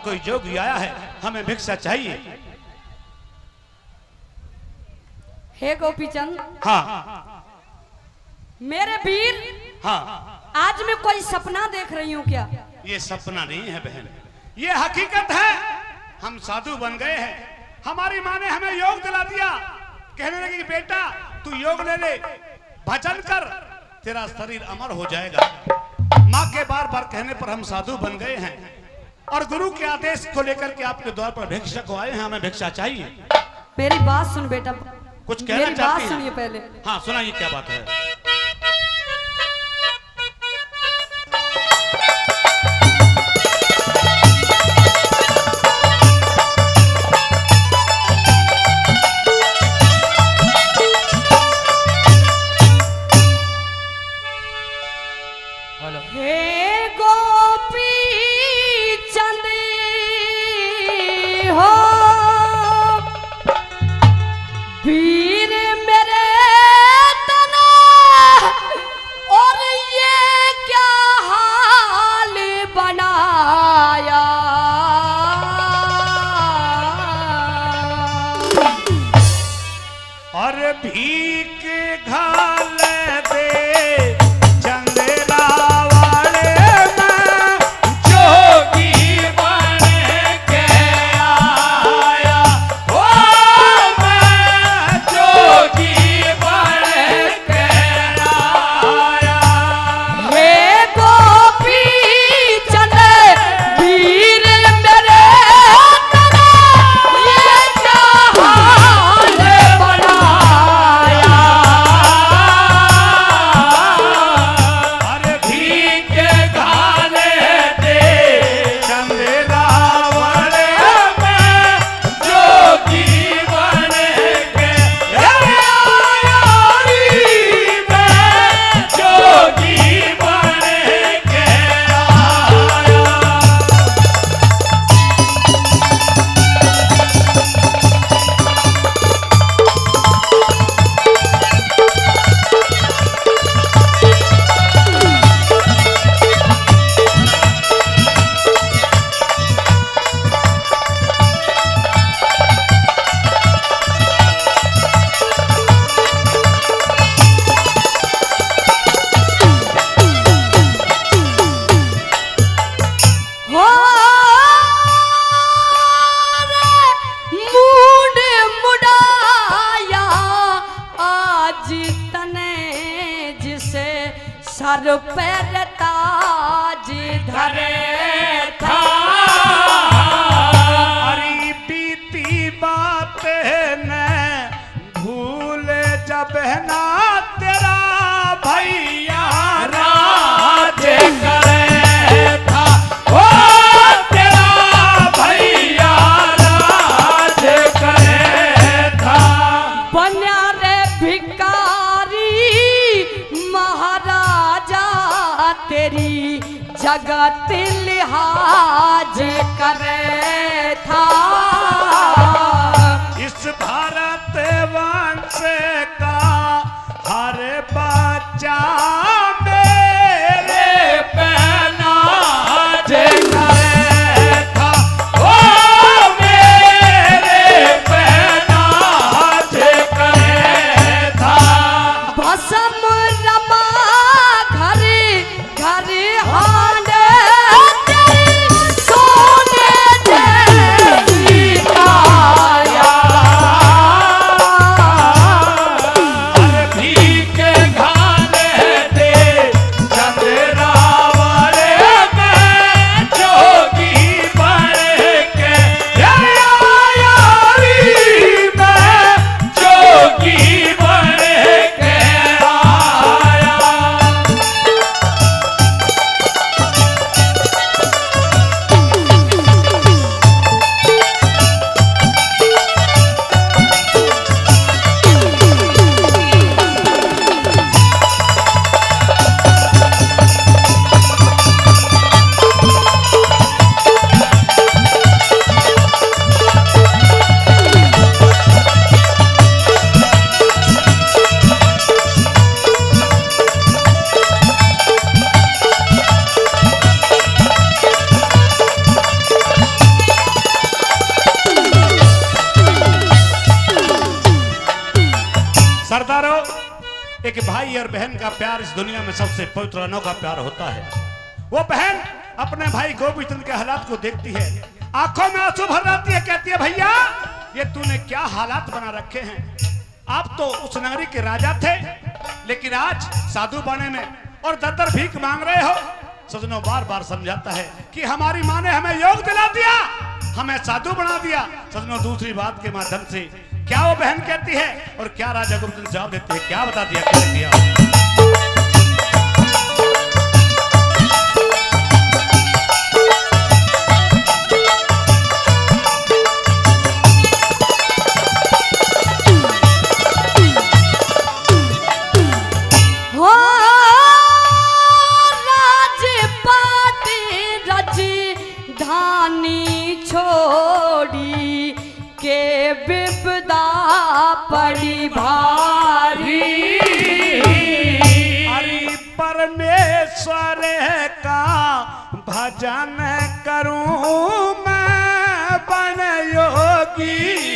कोई जोगी आया है हमें भिक्षा चाहिए। हे गोपीचंद हाँ। मेरे वीर हाँ। आज मैं कोई सपना देख रही हूँ क्या? ये सपना नहीं है बहन ये हकीकत है। हम साधु बन गए हैं हमारी माँ ने हमें योग दिला दिया। कहने लगी कि बेटा तू योग ले ले भजन कर तेरा शरीर अमर हो जाएगा। माँ के बार बार कहने पर हम साधु बन गए हैं। और गुरु के आदेश को लेकर के आपके द्वार पर भिक्षा को आए हैं हमें भिक्षा चाहिए। मेरी बात सुन बेटा। कुछ कहना चाहती है? पहले। हाँ सुनाइए क्या बात हे। सर पर ताज धरे। तेरी जगत लिहाज करे था। सबसे पवित्र अनोखा प्यार होता है। वो बहन अपने भाई गोपीचंद के हालात को देखती है। आँखों में आँसू भर आती है, कहती है, भैया, ये तूने क्या हालात बना रखे हैं? आप तो उस नगरी के राजा थे, लेकिन आज साधु बने में और दत्तर भीख मांग रहे हो। सजनों बार बार समझाता है कि हमारी माँ ने हमें योग दिला दिया, हमें साधु बना दिया। सजनों दूसरी बात के माध्यम से, क्या वो बहन कहती है? और क्या राजा गुप्त जवाब देते हैं, क्या बता दिया, क्या दिया योगी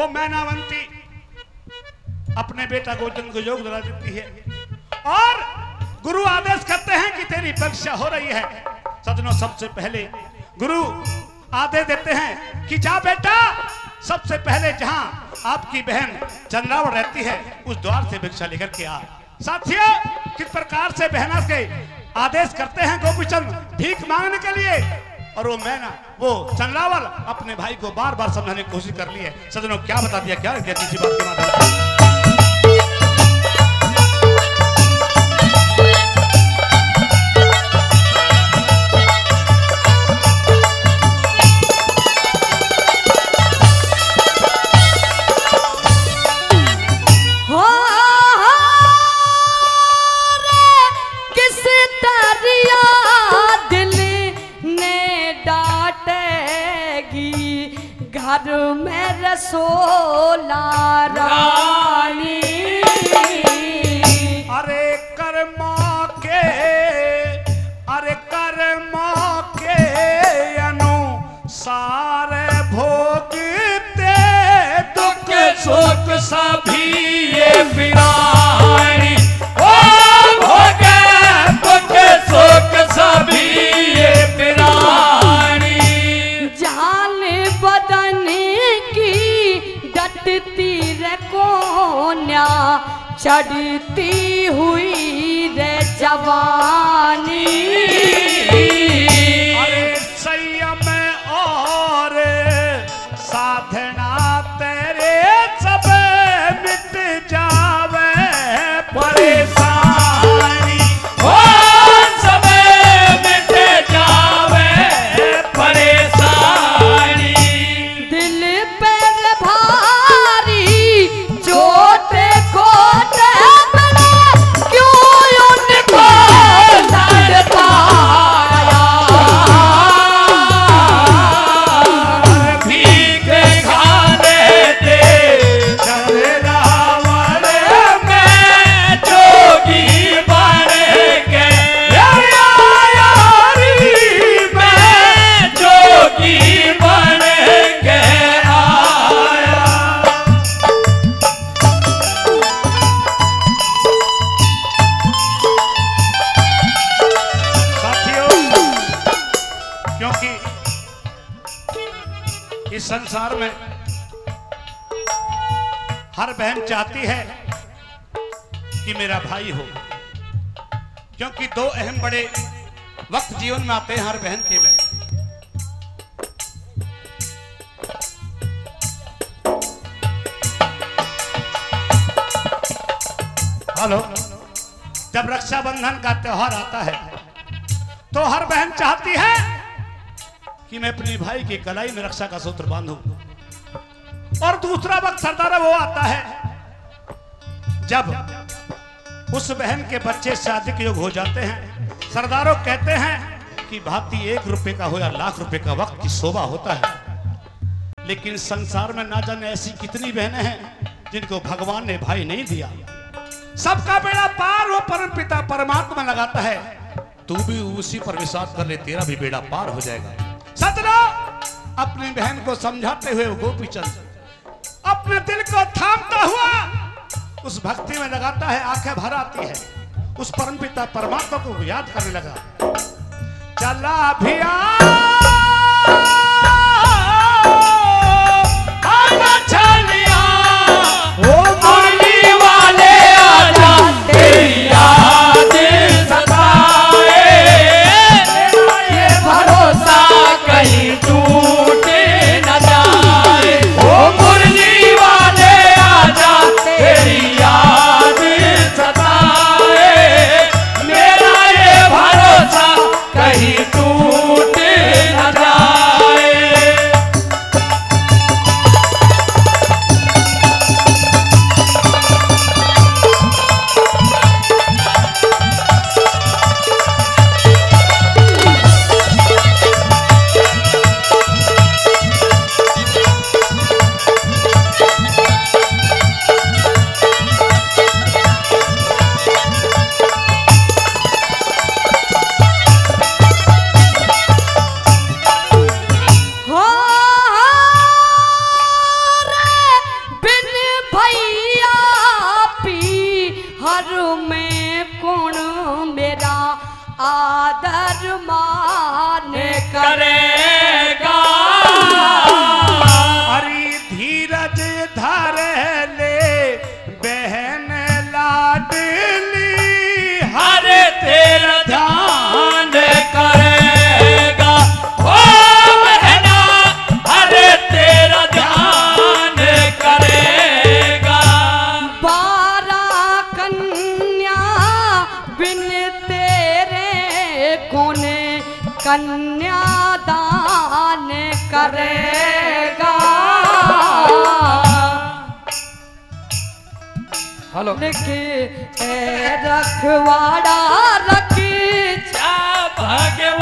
वो मैनावंती अपने बेटा गोचन को योग दिला देती है। और गुरु आदेश करते हैं कि तेरी परीक्षा हो रही है। सजनो, सबसे पहले गुरु आदेश देते हैं कि जा बेटा, सबसे पहले जहाँ आपकी बहन चंद्रावण रहती है, उस द्वार से भिक्षा लेकर के आ। साथियों, किस प्रकार से बहना के आदेश करते हैं गोपीचंद? भीख मांगने के लिए और वो मैं ना वो चंद्रावल अपने भाई को बार बार समझाने की कोशिश कर ली है। सजनों, क्या बता दिया? क्या कहती इसी बात के माध्यम घर में रसोला रानी। अरे कर्मा के, अरे कर्मा के अनुसार भोगते दुख सुख सभी ये बिरानी चढ़ती हुई रे जवानी। क्योंकि दो अहम बड़े वक्त जीवन में आते हैं हर बहन के में। हेलो। जब रक्षाबंधन का त्योहार आता है तो हर बहन चाहती है कि मैं अपने भाई की कलाई में रक्षा का सूत्र बांधूं। और दूसरा वक्त सरदार वो आता है, जब उस बहन के बच्चे शादी के योग हो जाते हैं। सरदारों कहते हैं कि भाती एक रुपए का हो या लाख रुपए का वक्त की शोभा होता है। लेकिन संसार में ना जाने ऐसी कितनी बहनें हैं जिनको भगवान ने भाई नहीं दिया। सबका बेड़ा पार वो परम पिता परमात्मा लगाता है। तू भी उसी पर विश्वास कर ले तेरा भी बेड़ा पार हो जाएगा। सतना अपनी बहन को समझाते हुए वो गोपीचंद अपने दिल को थामता हुआ उस भक्ति में लगाता है, आँखें भर आती है। उस परम पिता परमात्मा को याद करने लगा। चला अभियान हेलो। के रखवाड़ा रखी भगवान